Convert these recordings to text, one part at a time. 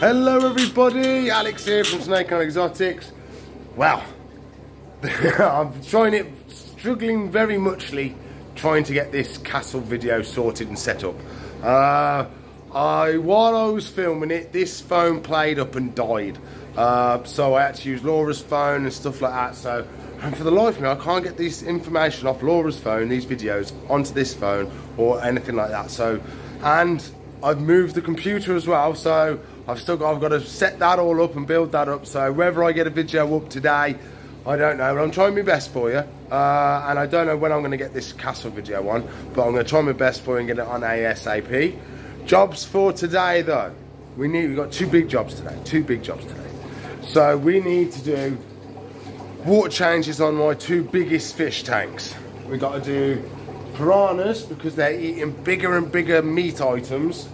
Hello everybody, Alex here from Snake Island Exotics. Well, I'm trying it, struggling very muchly trying to get this castle video sorted and set up. Uh, I, while I was filming it, this phone played up and died. Uh, so I had to use Laura's phone and stuff like that. So, and for the life of me, I can't get this information off Laura's phone, these videos, onto this phone or anything like that. So, and I've moved the computer as well. So I've still got, I've got to set that all up and build that up. So whether I get a video up today, I don't know, but I'm trying my best for you. Uh, and I don't know when I'm going to get this castle video on, but I'm going to try my best for you and get it on ASAP. Jobs for today though. We need, we've got two big jobs today, two big jobs today. So we need to do water changes on my two biggest fish tanks. We've got to do piranhas because they're eating bigger and bigger meat items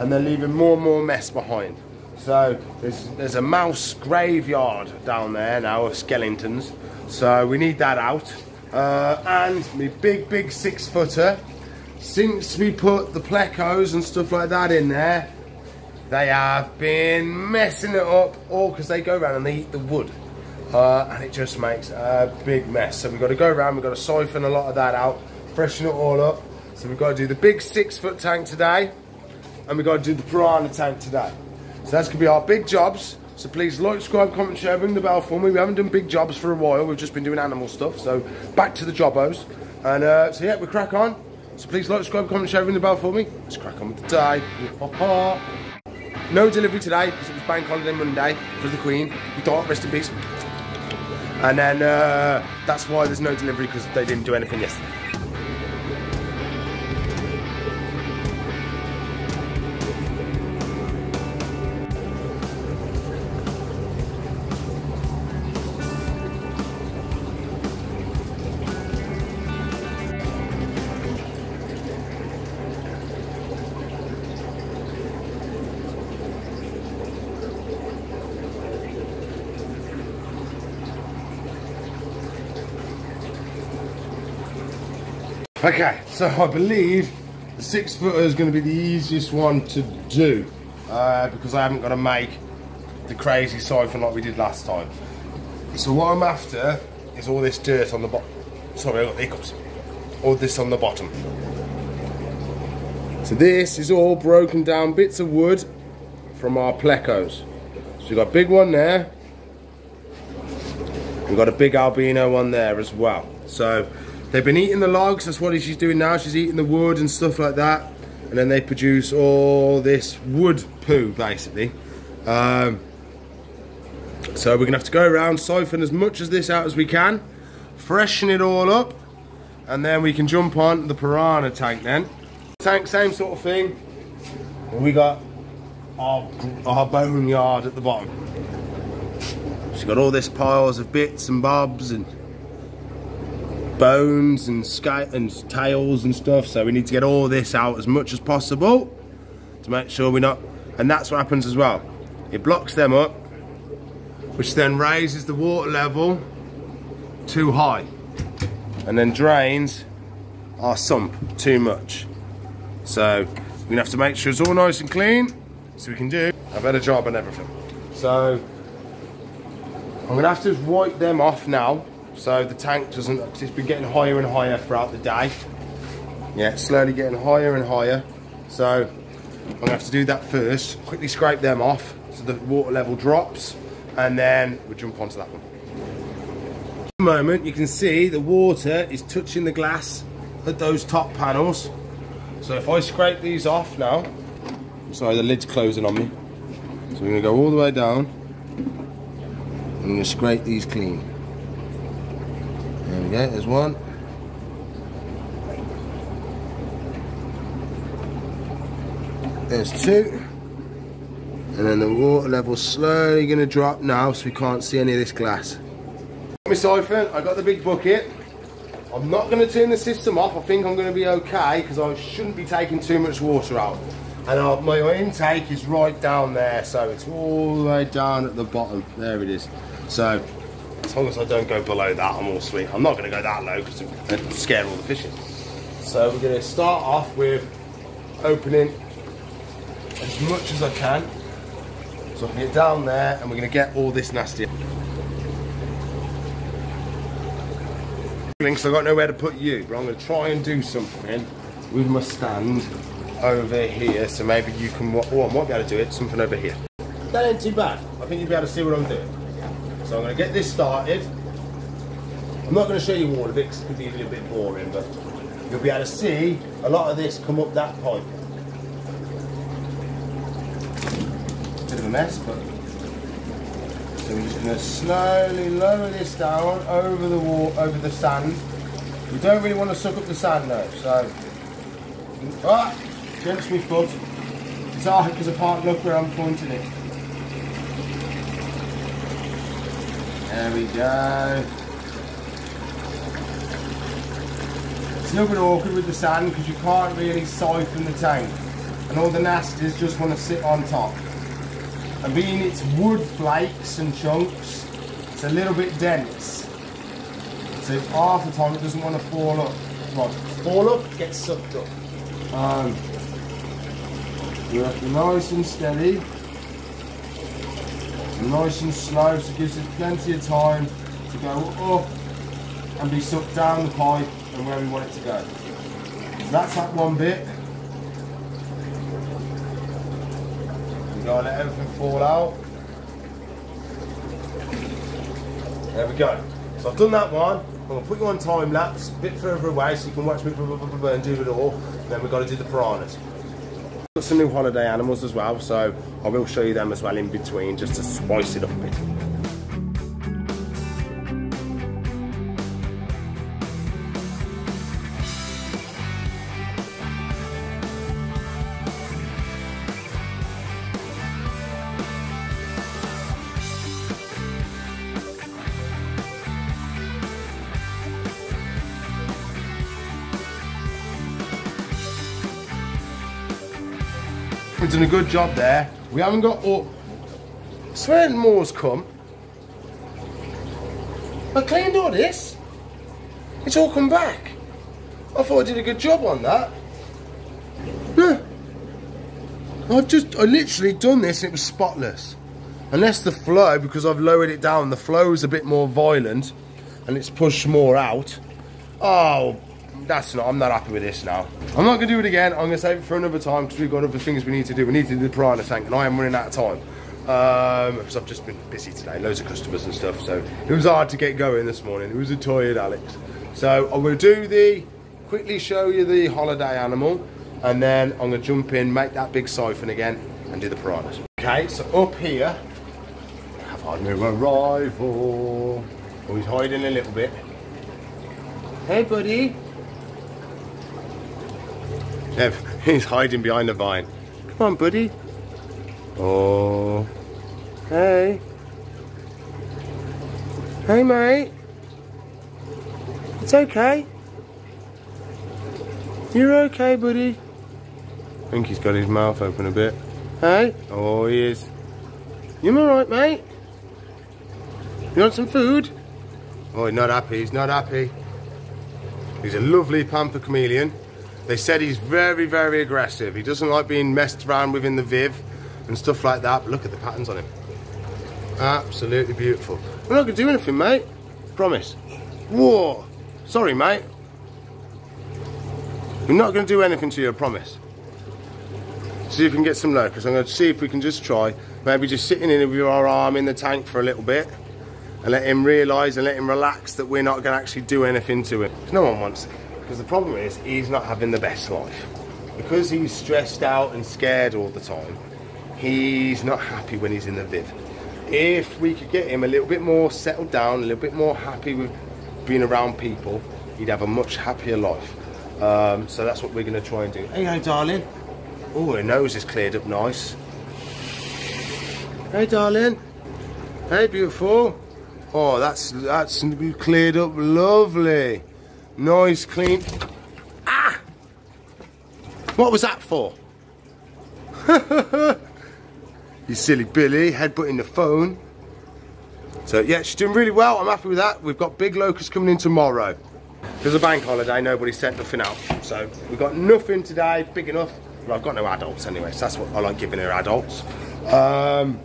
and they're leaving more and more mess behind. So there's, there's a mouse graveyard down there now of skeletons. So we need that out. Uh, and my big, big six footer. Since we put the plecos and stuff like that in there, they have been messing it up all because they go around and they eat the wood. Uh, and it just makes a big mess. So we've got to go around, we've got to siphon a lot of that out, freshen it all up. So we've got to do the big six foot tank today and we've got to do the piranha tank today. So that's going to be our big jobs. So please like, subscribe, comment, share, ring the bell for me. We haven't done big jobs for a while. We've just been doing animal stuff. So back to the jobbos. And uh, so yeah, we crack on. So please like, subscribe, comment, share, ring the bell for me. Let's crack on with the day. No delivery today because it was bank holiday Monday for the Queen. We thought, rest in peace. And then uh, that's why there's no delivery because they didn't do anything yesterday. Okay, so I believe the six footer is going to be the easiest one to do uh, because I haven't got to make the crazy siphon like we did last time. So what I'm after is all this dirt on the bottom. Sorry, I got hiccups. All this on the bottom. So this is all broken down bits of wood from our plecos. So we've got a big one there. We've got a big albino one there as well. So They've been eating the logs, that's what she's doing now. She's eating the wood and stuff like that. And then they produce all this wood poo, basically. Um, so we're gonna have to go around, siphon as much of this out as we can, freshen it all up, and then we can jump on the piranha tank then. Tank, same sort of thing. We got our, our boneyard at the bottom. She's got all this piles of bits and bobs and bones and sky and tails and stuff so we need to get all this out as much as possible to make sure we're not and that's what happens as well. It blocks them up which then raises the water level too high and then drains our sump too much. So we're gonna have to make sure it's all nice and clean so we can do a better job and everything. So I'm gonna have to wipe them off now so the tank doesn't, it's been getting higher and higher throughout the day. Yeah, slowly getting higher and higher. So I'm gonna have to do that first, quickly scrape them off so the water level drops and then we'll jump onto that one. At the moment you can see the water is touching the glass at those top panels. So if I scrape these off now, sorry the lid's closing on me. So we're gonna go all the way down. I'm gonna scrape these clean. There we go, there's one. There's two. And then the water level's slowly gonna drop now so we can't see any of this glass. My siphon, I got the big bucket. I'm not gonna turn the system off. I think I'm gonna be okay because I shouldn't be taking too much water out. And uh, my intake is right down there, so it's all the way down at the bottom. There it is. So as long as I don't go below that, I'm all sweet. I'm not going to go that low because it scare all the fishes. So we're going to start off with opening as much as I can. So I can get down there and we're gonna get all this nasty. So I've got nowhere to put you, but I'm gonna try and do something with my stand over here so maybe you can, oh I might be able to do it, something over here. That ain't too bad. I think you'll be able to see what I'm doing. So I'm gonna get this started. I'm not gonna show you all of it because it could be a little bit boring, but you'll be able to see a lot of this come up that pipe. Bit of a mess, but so we're just going to slowly lower this down over the wall, over the sand. We don't really want to suck up the sand though, so ah, against my foot. It's hard because I can't look where I'm pointing it. There we go. It's a little bit awkward with the sand because you can't really siphon the tank. And all the nasties just want to sit on top. And being it's wood flakes and chunks, it's a little bit dense. So half the time it doesn't want to fall up. Right, fall up, get sucked up. Um, nice and steady. Nice and slow, so it gives it plenty of time to go up and be sucked down the pipe and where we want it to go. So that's that one bit. We gotta let everything fall out. There we go. So I've done that one. I'm gonna put you on time lapse a bit further away so you can watch me and do it all. Then we've got to do the piranhas. Some new holiday animals as well, so I will show you them as well in between just to spice it up a bit. We've done a good job there. We haven't got all... Swear more's come. I cleaned all this. It's all come back. I thought I did a good job on that. Yeah. I've just, I literally done this it was spotless. Unless the flow, because I've lowered it down, the flow is a bit more violent and it's pushed more out. Oh, that's not, I'm not happy with this now. I'm not gonna do it again. I'm gonna save it for another time because we've got other things we need to do. We need to do the piranha tank and I am running out of time. Um, because I've just been busy today, loads of customers and stuff. So it was hard to get going this morning. It was a tired Alex. So I'm gonna do the, quickly show you the holiday animal and then I'm gonna jump in, make that big siphon again and do the piranhas. Okay, so up here, have our new arrival. Oh, he's hiding a little bit. Hey buddy. Nev, he's hiding behind the vine. Come on, buddy. Oh. Hey. Hey, mate. It's okay. You're okay, buddy. I think he's got his mouth open a bit. Hey? Oh, he is. You're alright, mate? You want some food? Oh, he's not happy. He's not happy. He's a lovely panther chameleon. They said he's very, very aggressive. He doesn't like being messed around with in the Viv and stuff like that. But look at the patterns on him. Absolutely beautiful. We're not going to do anything, mate. Promise. Whoa. Sorry, mate. We're not going to do anything to you, I promise. See if we can get some locusts. I'm going to see if we can just try. Maybe just sitting in with our arm in the tank for a little bit. And let him realise and let him relax that we're not going to actually do anything to him. No one wants it. Because the problem is, he's not having the best life. Because he's stressed out and scared all the time, he's not happy when he's in the Viv. If we could get him a little bit more settled down, a little bit more happy with being around people, he'd have a much happier life. Um, so that's what we're going to try and do. Hey, hey, darling. Oh, her nose is cleared up nice. Hey, darling. Hey, beautiful. Oh, that's that's cleared up lovely. Nice, clean. Ah! What was that for? you silly Billy, headbutting the phone. So yeah, she's doing really well. I'm happy with that. We've got big locusts coming in tomorrow. There's a bank holiday, nobody sent nothing out. So we've got nothing today, big enough. Well, I've got no adults anyway, so that's what I like giving her adults. Um,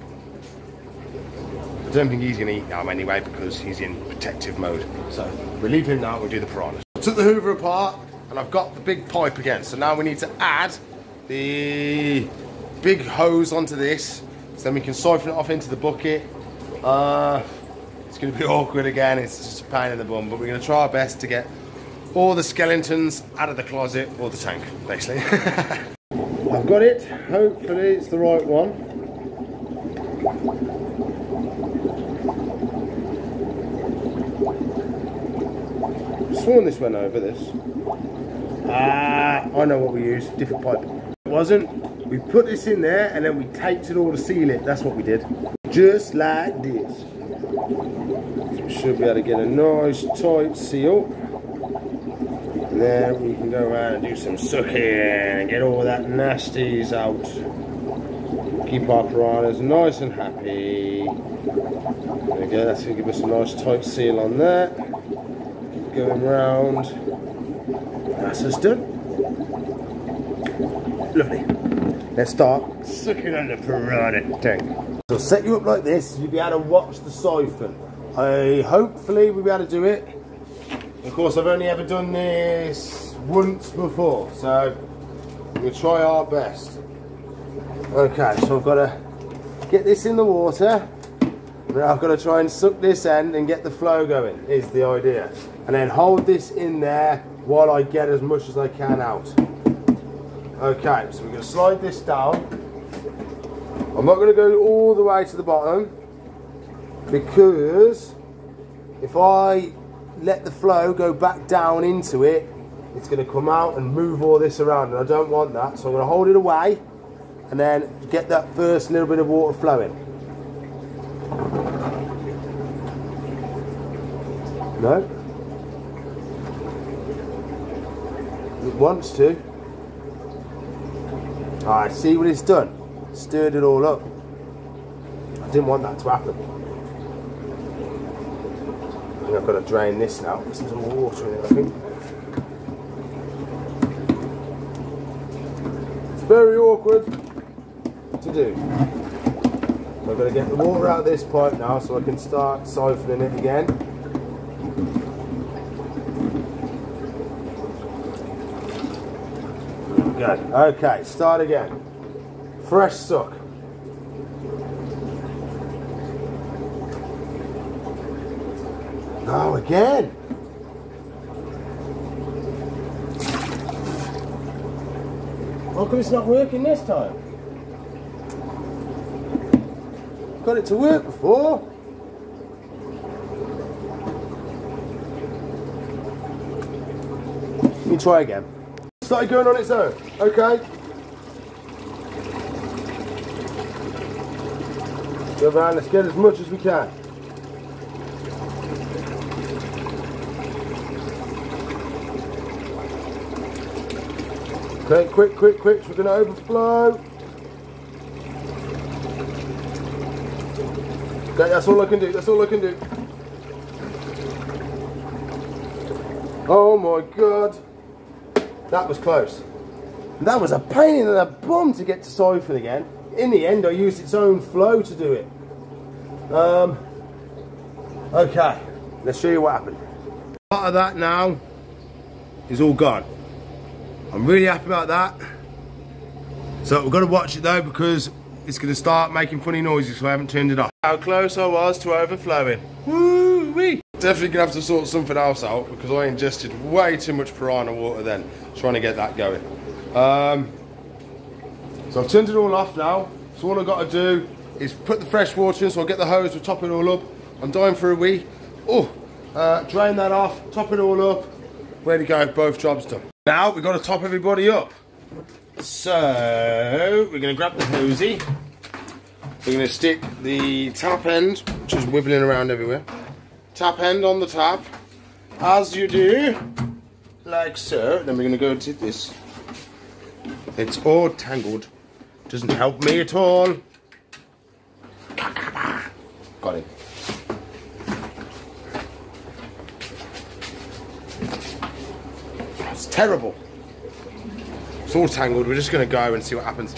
don't think he's going to eat now anyway because he's in protective mode. So we leave him now, we'll do the piranhas. Took the hoover apart and I've got the big pipe again. So now we need to add the big hose onto this so then we can siphon it off into the bucket. Uh, it's going to be awkward again, it's just a pain in the bum, but we're going to try our best to get all the skeletons out of the closet or the tank, basically. I've got it, hopefully it's the right one. Sworn this went over this. Ah, I know what we used, different pipe. It wasn't. We put this in there and then we taped it all to seal it. That's what we did. Just like this. So we should be able to get a nice tight seal. And then we can go around and do some sucking and get all that nasties out. Keep our piranhas nice and happy. There we go, that's going to give us a nice tight seal on that going round. That's us done. Lovely. Let's start sucking on the piranha tank. So set you up like this, you'll be able to watch the siphon. I hopefully we'll be able to do it. Of course, I've only ever done this once before, so we'll try our best. Okay, so I've got to get this in the water. Now I've got to try and suck this end and get the flow going, is the idea and then hold this in there while I get as much as I can out. Okay, so we're going to slide this down. I'm not going to go all the way to the bottom because if I let the flow go back down into it, it's going to come out and move all this around and I don't want that. So I'm going to hold it away and then get that first little bit of water flowing. No? It wants to. Alright, see what it's done? Stirred it all up. I didn't want that to happen. I think I've got to drain this now. There's some water in it, I think. It's very awkward to do. I've got to get the water out of this pipe now so I can start siphoning it again. Okay, start again. Fresh suck. Now again. How come it's not working this time? Got it to work before. Let me try again. Started going on its own. Okay. Go around, let's get as much as we can. Okay, quick, quick, quick, we're going to overflow. Okay, that's all I can do, that's all I can do. Oh my god. That was close. That was a pain in the bum to get to siphon again. In the end, I used its own flow to do it. Um, okay, let's show you what happened. Part of that now is all gone. I'm really happy about that. So we've got to watch it though because it's going to start making funny noises so I haven't turned it off. How close I was to overflowing. Woo Definitely gonna have to sort something else out because I ingested way too much piranha water then, trying to get that going. Um, so I've turned it all off now. So all I've got to do is put the fresh water in so I'll get the hose, we'll top it all up. I'm dying for a wee. Oh, uh, drain that off, top it all up. Ready to go, both jobs done. Now we've got to top everybody up. So we're gonna grab the hosey. We're gonna stick the tap end, which is wibbling around everywhere tap end on the tap. As you do like so. Then we're going to go to this. It's all tangled. Doesn't help me at all. Got it. It's terrible. It's all tangled. We're just going to go and see what happens.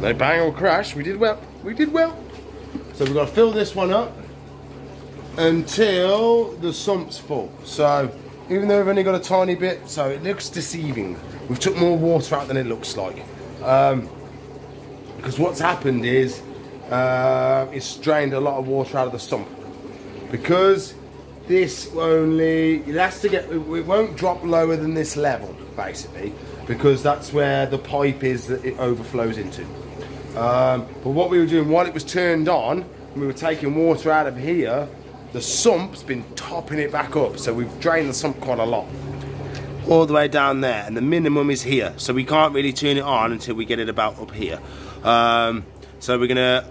No bang or crash. We did well. We did well. So we've got to fill this one up until the sump's full. So even though we've only got a tiny bit, so it looks deceiving. We've took more water out than it looks like. Um, because what's happened is uh, it's drained a lot of water out of the sump. Because this only, it has to get, it won't drop lower than this level, basically, because that's where the pipe is that it overflows into. Um, but what we were doing while it was turned on, we were taking water out of here, the sump's been topping it back up. So we've drained the sump quite a lot. All the way down there, and the minimum is here. So we can't really turn it on until we get it about up here. Um, so we're gonna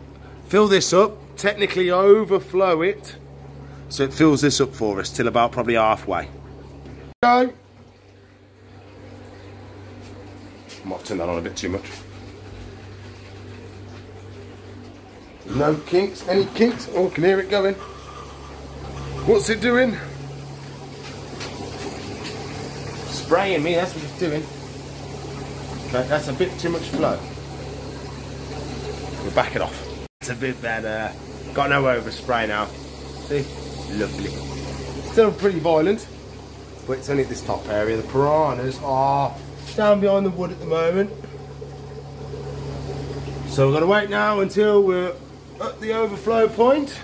fill this up, technically overflow it, so it fills this up for us till about probably halfway. Go. Might turn that on a bit too much. No kinks, any kinks? Oh, can hear it going. What's it doing? Spraying me, that's what it's doing. Okay, that's a bit too much flow. We'll back it off. It's a bit better. Uh, got no overspray now. See? Lovely. Still pretty violent, but it's only this top area. The piranhas are down behind the wood at the moment. So we're gonna wait now until we're at the overflow point.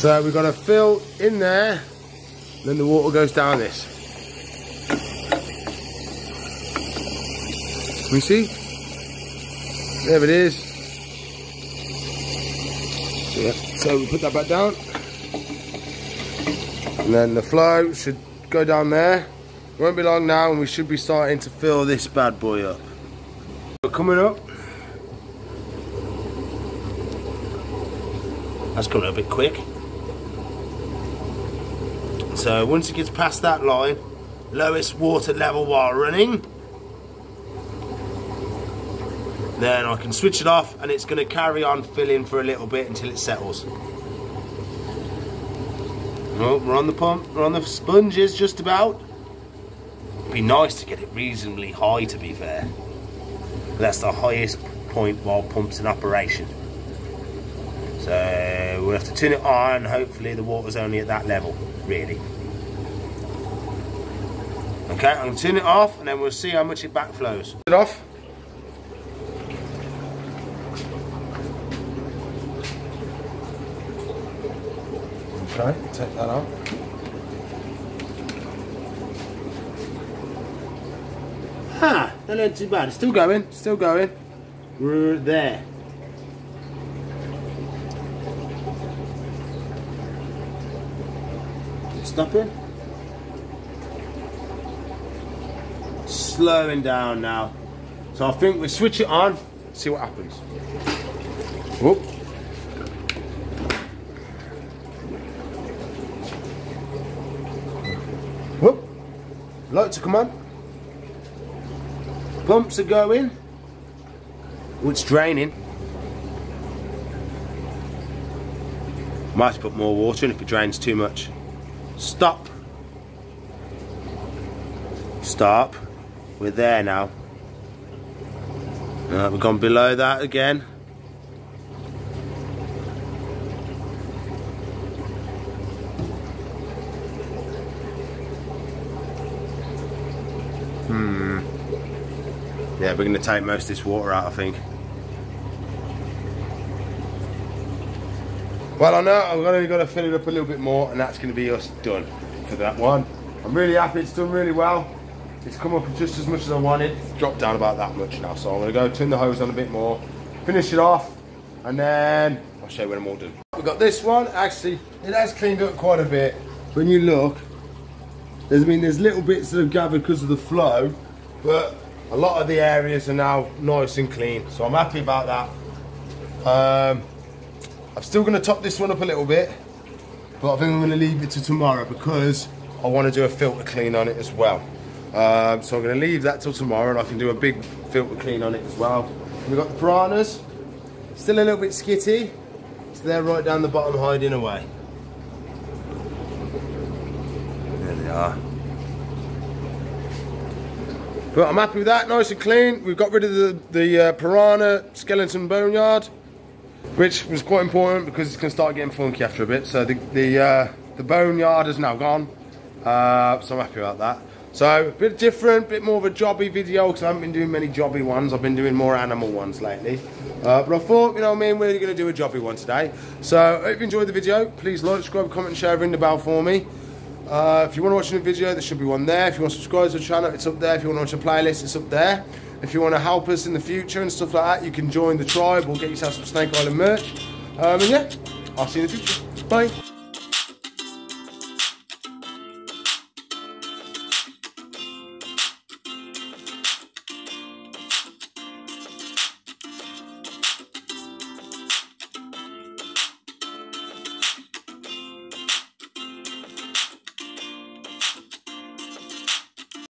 So we've got to fill in there, then the water goes down this. We see? There it is. Yeah. So we put that back down. And then the flow should go down there. Won't be long now and we should be starting to fill this bad boy up. We're coming up. That's coming a bit quick. So once it gets past that line, lowest water level while running, then I can switch it off and it's going to carry on filling for a little bit until it settles. Oh, we're on the pump, we're on the sponges just about. It'd be nice to get it reasonably high to be fair. That's the highest point while pump's in operation. So we'll have to turn it on, hopefully the water's only at that level, really. Okay, I'm going to turn it off and then we'll see how much it backflows. It off. Okay, take that out. Ah, that ain't too bad. It's still going, still going. We're there. Slowing down now. So I think we switch it on, see what happens. Whoop. Whoop. Lights are come on. Pumps are going. Oh, it's draining. Might put more water in if it drains too much. Stop. Stop. We're there now. Uh, we've gone below that again. Hmm. Yeah, we're going to take most of this water out, I think. Well, I know I've only got to fill it up a little bit more, and that's going to be us done for that one. I'm really happy it's done really well. It's come up just as much as I wanted. Dropped down about that much now, so I'm going to go turn the hose on a bit more, finish it off, and then I'll show you when I'm all done. We've got this one. Actually, it has cleaned up quite a bit. When you look, there's I mean there's little bits that have gathered because of the flow, but a lot of the areas are now nice and clean, so I'm happy about that. Um, I'm still going to top this one up a little bit, but I think I'm to leave it to tomorrow because I want to do a filter clean on it as well. Um, so I'm going to leave that till tomorrow and I can do a big filter clean on it as well. We've got the piranhas, still a little bit skitty, so they're right down the bottom hiding away. There they are. But I'm happy with that, nice and clean. We've got rid of the, the uh, piranha skeleton boneyard. Which was quite important because it's going to start getting funky after a bit. So the the, uh, the boneyard is now gone, uh, so I'm happy about that. So a bit different, bit more of a jobby video because I haven't been doing many jobby ones. I've been doing more animal ones lately. Uh, but I thought, you know, what I mean, we're going to do a jobby one today. So if you enjoyed the video, please like, subscribe, comment, share, ring the bell for me. Uh, if you want to watch a new video, there should be one there. If you want to subscribe to the channel, it's up there. If you want to watch a playlist, it's up there. If you want to help us in the future and stuff like that, you can join the tribe or get yourself some Snake Island merch. Um, and yeah, I'll see you in the future. Bye.